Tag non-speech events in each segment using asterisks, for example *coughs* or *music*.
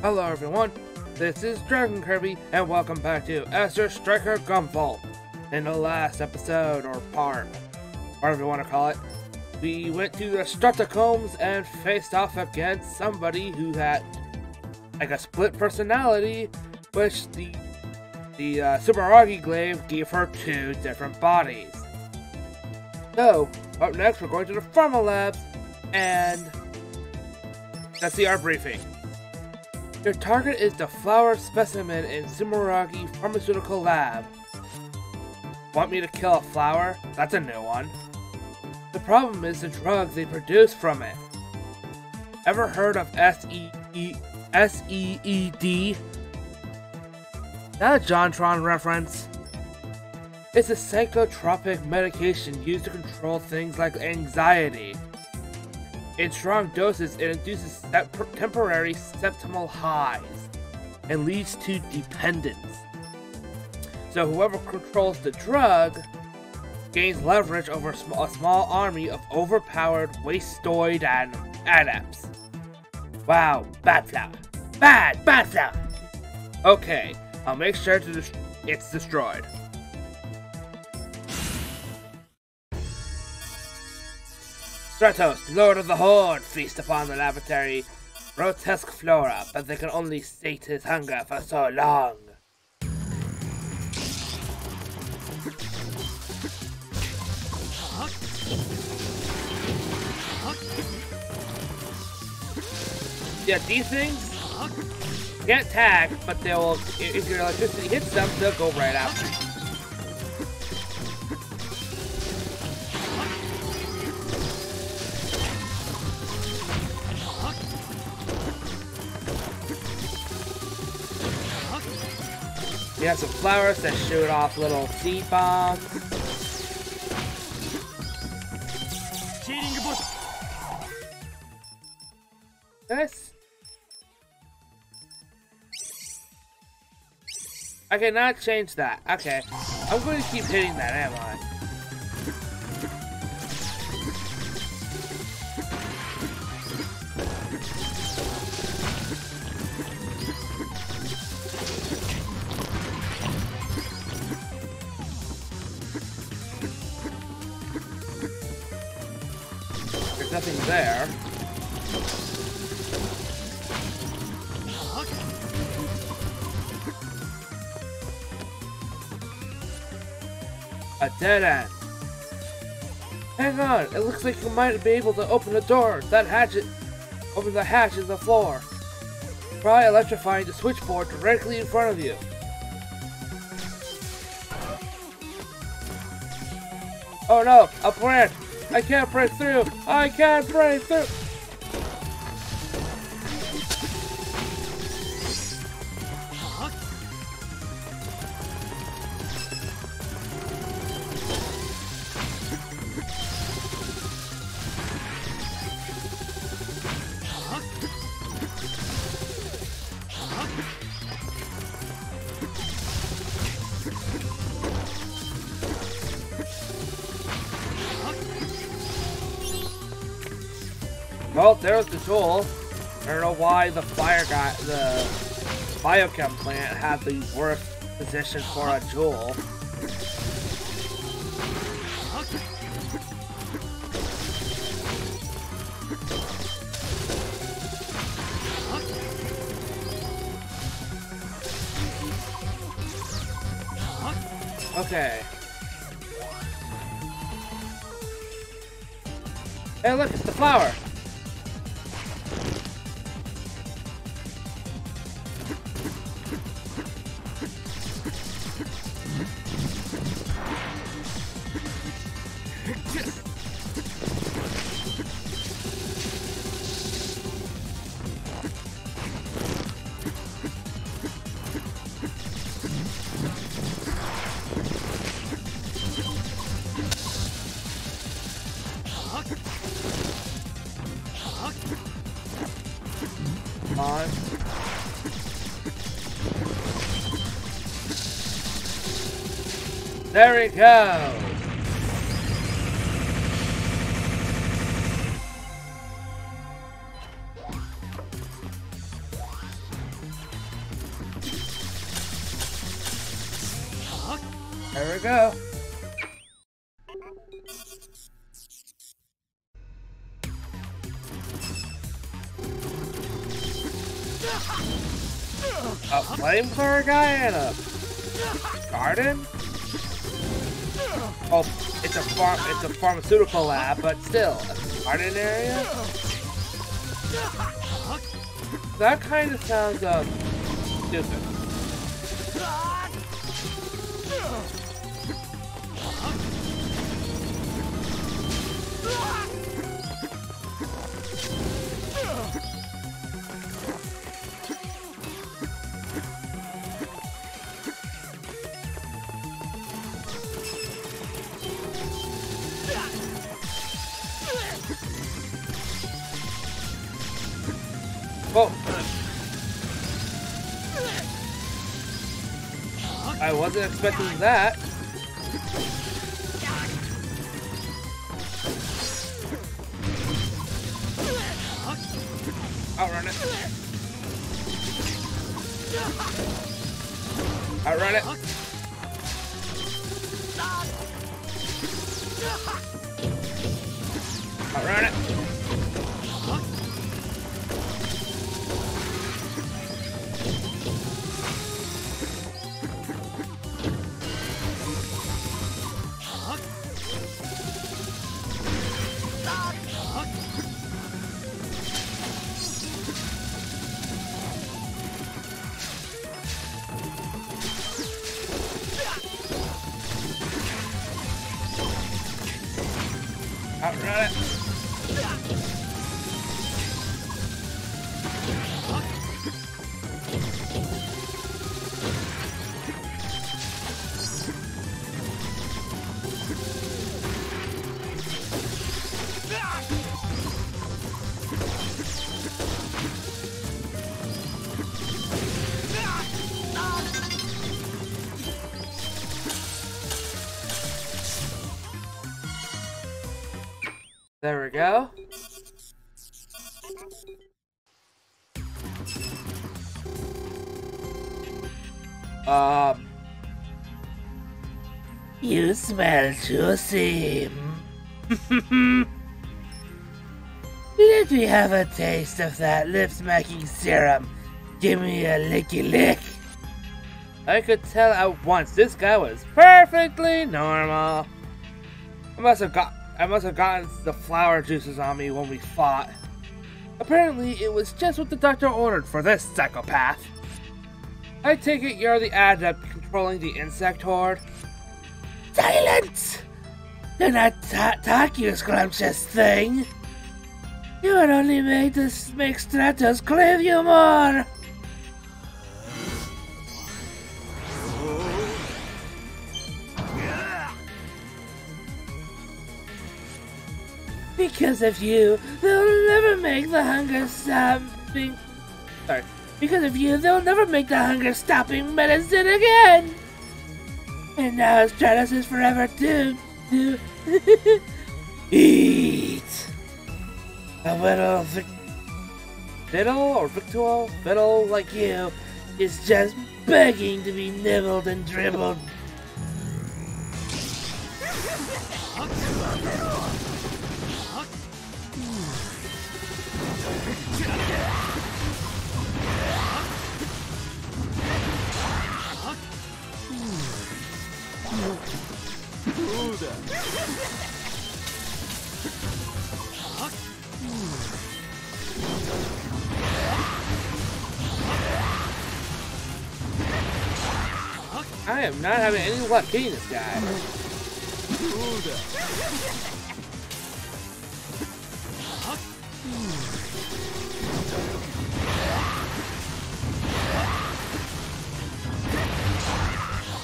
Hello everyone, this is Dragon Kirby, and welcome back to Azure Striker Gunvolt. In the last episode, or part, whatever you want to call it, we went to the Stratacombs and faced off against somebody who had like a split personality, which the the uh, Sumeragi glaive gave her two different bodies. So, up next we're going to the Pharma Labs, and let's see our briefing. Your target is the flower specimen in Sumeragi Pharmaceutical Lab. Want me to kill a flower? That's a new one. The problem is the drugs they produce from it. Ever heard of S-E-E- S-E-E-D? That a JonTron reference? It's a psychotropic medication used to control things like anxiety. In strong doses, it induces temporary septimal highs and leads to dependence. So whoever controls the drug gains leverage over a small, a small army of overpowered wastoid and adepts. Wow, bad flower. Bad, bad flower. Okay, I'll make sure to it's destroyed. Stratos, Lord of the Horde, feast upon the laboratory grotesque flora, but they can only sate his hunger for so long. Yeah, these things can't tag, but they will, if your electricity hits them, they'll go right after We have some flowers that shoot off little seed bombs. This. I cannot change that. Okay. I'm going to keep hitting that, am I? Nothing there. A dead end. Hang on, it looks like you might be able to open the door. That hatch is, open the hatch in the floor. Try electrifying the switchboard directly in front of you. Oh no, a branch! I can't break through! I can't break through! Well, there's the tool. I don't know why the fire guy, the biochem plant had the worst position for a jewel. Okay. Hey, look, it's the flower. There it goes. There we go. A flamethrower guy in a garden? It's a pharmaceutical lab, but still, a garden area. That kind of sounds um stupid. I wasn't expecting that. Outrun it. Outrun it. Outrun it. Outrun. There we go. Um. You smell juicy. *laughs* Let me have a taste of that lip-smacking serum. Give me a licky lick. I could tell at once this guy was perfectly normal. I must have got I must have gotten the flower juices on me when we fought. Apparently, it was just what the doctor ordered for this psychopath. I take it you're the adept controlling the insect horde? Silence! Do not ta- talk, you scrumptious thing! You would only made this make Stratos crave you more! Because of you, they'll never make the hunger stopping. Sorry. Because of you, they'll never make the hunger stopping medicine again. And now Stratos is forever doomed to *laughs* eat. A little vic- fiddle or victual fiddle like you is just begging to be nibbled and dribbled. *laughs* I am not having any luck getting this guy.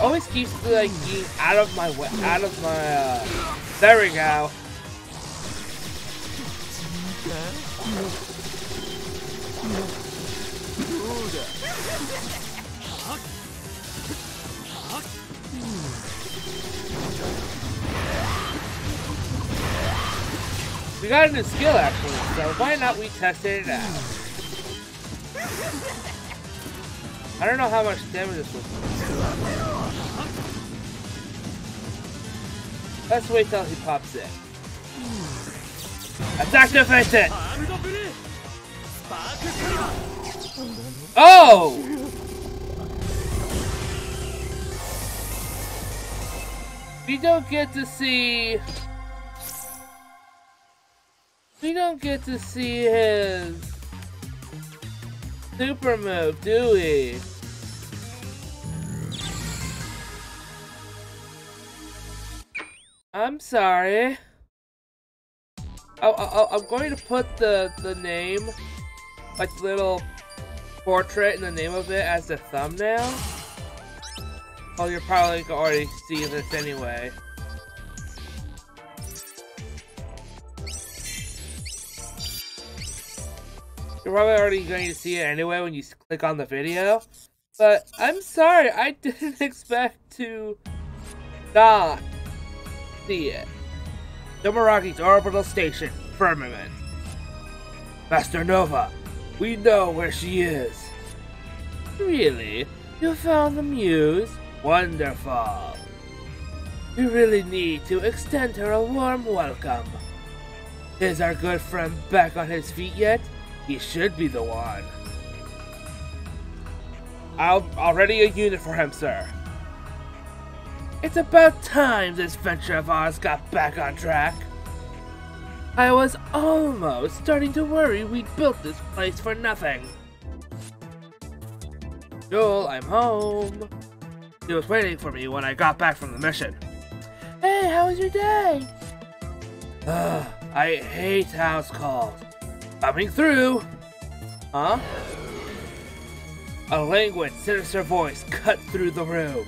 Always keeps like getting out of my way, out of my. Uh... There we go. We got a new skill actually, so why not we test it out? I don't know how much damage this do. Let's wait till he pops in. Let's activate it! Oh! We don't get to see... We don't get to see his super move, do we? I'm sorry. Oh, oh, oh, I'm going to put the the name, like little portrait and the name of it as the thumbnail. Oh, you're probably already seeing this anyway. You're probably already going to see it anyway when you click on the video. But I'm sorry, I *laughs* didn't expect to not see it. The Sumeragi's orbital station, firmament. Master Nova, we know where she is. Really? You found the muse? Wonderful. We really need to extend her a warm welcome. Is our good friend back on his feet yet? He should be the one. I'll already a unit for him, sir. It's about time this venture of ours got back on track. I was almost starting to worry we'd built this place for nothing. Joule, I'm home. He was waiting for me when I got back from the mission. Hey, how was your day? Ugh, *sighs* I hate house calls. Coming through! Huh? A languid, sinister voice cut through the room.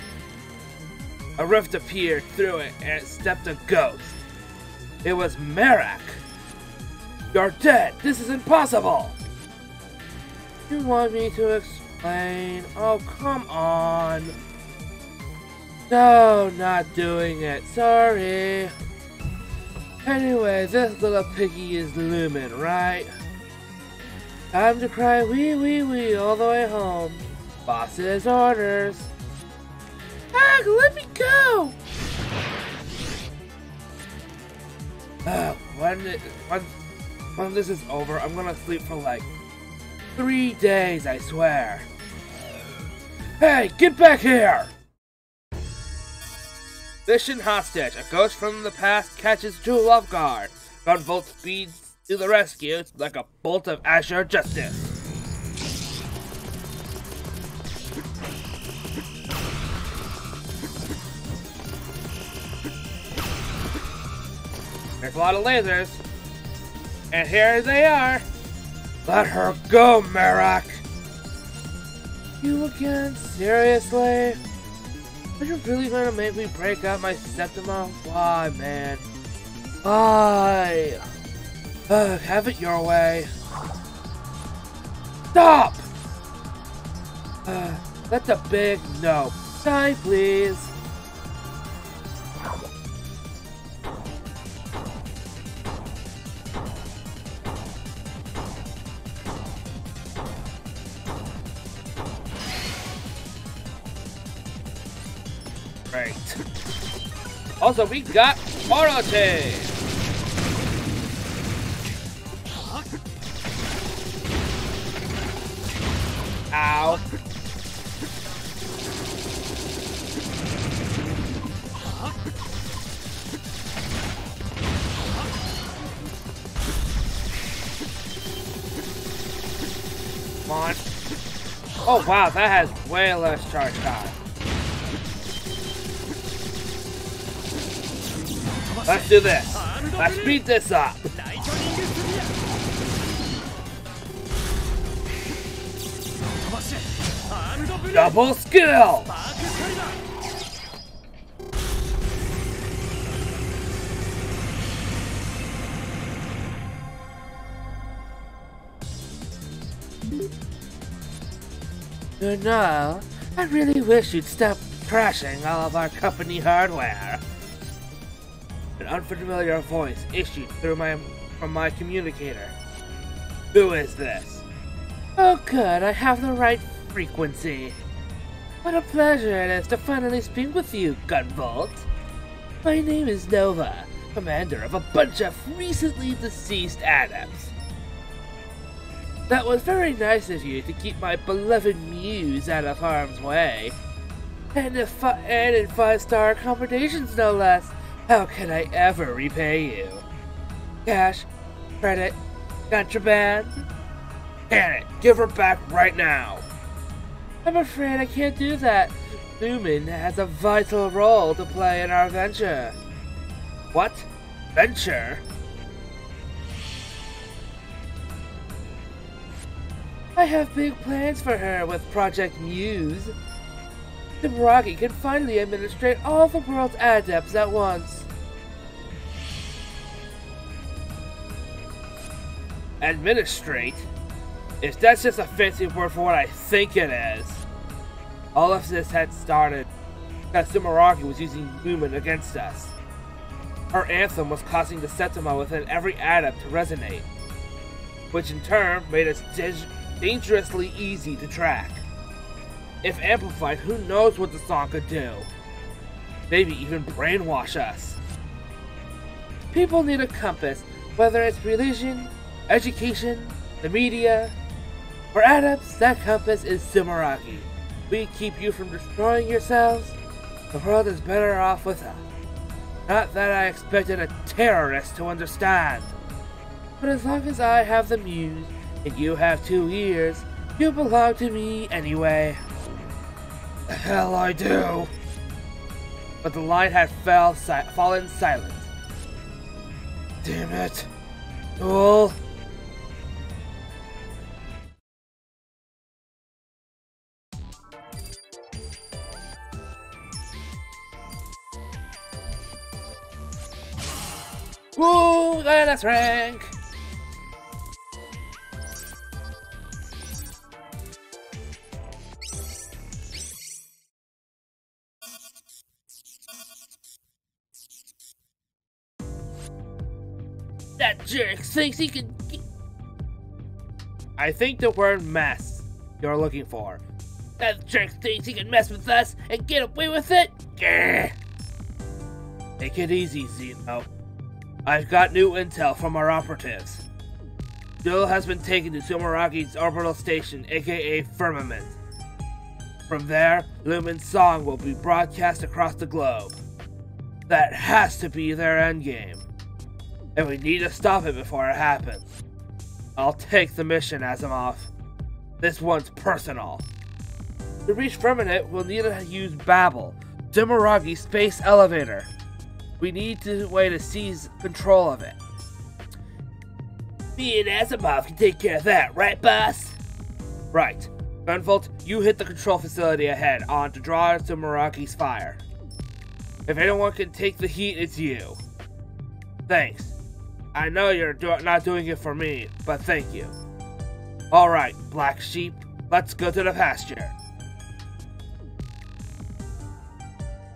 A rift appeared through it and it stepped a ghost. It was Merak. You're dead! This is impossible! You want me to explain? Oh, come on. No, not doing it. Sorry. Anyway, this little piggy is Lumen, right? Time to cry wee wee wee all the way home. Boss's orders. Ah, let me go! Uh, when, it, when, when this is over, I'm gonna sleep for like three days, I swear. Hey, get back here! Mission hostage. A ghost from the past catches Joule off guard. Gunvolt speeds to the rescue like a bolt of Azure justice. There's a lot of lasers. And here they are. Let her go, Merak! You again? Seriously? Are you really gonna make me break out my Septima? Why, man? Why? Ugh, have it your way. Stop! Uh, that's a big no. Die, please. Right. Also, we got Orochi! Ow. Come on. Oh wow, that has way less charge time. Let's do this. Let's speed this up. Double skill! You know, I really wish you'd stop crashing all of our company hardware. An unfamiliar voice issued through my from my communicator. Who is this? Oh good, I have the right frequency. What a pleasure it is to finally speak with you, Gunvolt. My name is Nova, commander of a bunch of recently deceased adepts. That was very nice of you to keep my beloved muse out of harm's way. And, if, and in five-star accommodations, no less. How can I ever repay you? Cash, credit, contraband? Can it? Give her back right now. I'm afraid I can't do that. Lumen has a vital role to play in our venture. What? Venture? I have big plans for her with Project Muse. The Sumeragi can finally administrate all the world's adepts at once. Administrate? If that's just a fancy word for what I think it is. All of this had started because Sumeragi was using Lumen against us. Her anthem was causing the sentiment within every adept to resonate, which in turn made us dangerously easy to track. If amplified, who knows what the song could do? Maybe even brainwash us. People need a compass, whether it's religion, education, the media. For adepts, that compass is Sumeragi. We keep you from destroying yourselves. The world is better off with us. Not that I expected a terrorist to understand. But as long as I have the muse, and you have two ears, you belong to me anyway. The hell I do. But the line had fell si fallen silent. Damn it. Fool. Got rank! That jerk thinks he can. I think the word mess you're looking for. That jerk thinks he can mess with us and get away with it? Grr. Take it easy, Zeno. I've got new intel from our operatives. Jill has been taken to Sumeragi's orbital station, aka Firmament. From there, Lumen's song will be broadcast across the globe. That has to be their endgame. And we need to stop it before it happens. I'll take the mission, Asimov. This one's personal. To reach Firmament, we'll need to use Babel, Sumeragi space elevator. We need to way to seize control of it. Me and Asimov can take care of that, right, boss? Right. Gunvolt, you hit the control facility ahead on to draw Sumeragi's fire. If anyone can take the heat, it's you. Thanks. I know you're do not doing it for me, but thank you. Alright, black sheep, let's go to the pasture.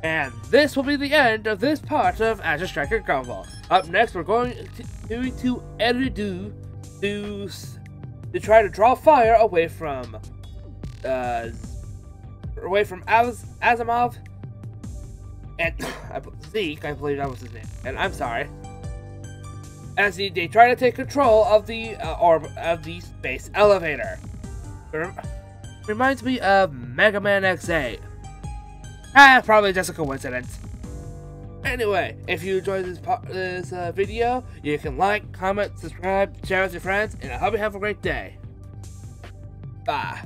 And this will be the end of this part of Azure Striker Gunvolt. Up next, we're going to, to Eridu to, to try to draw fire away from uh, away from Az Asimov and *coughs* Zeke, I believe that was his name. And I'm sorry. As they, they try to take control of the uh, orb of the space elevator. Reminds me of Mega Man X8. Ah, probably just a coincidence. Anyway, if you enjoyed this this uh, video, you can like, comment, subscribe, share with your friends, and I hope you have a great day. Bye.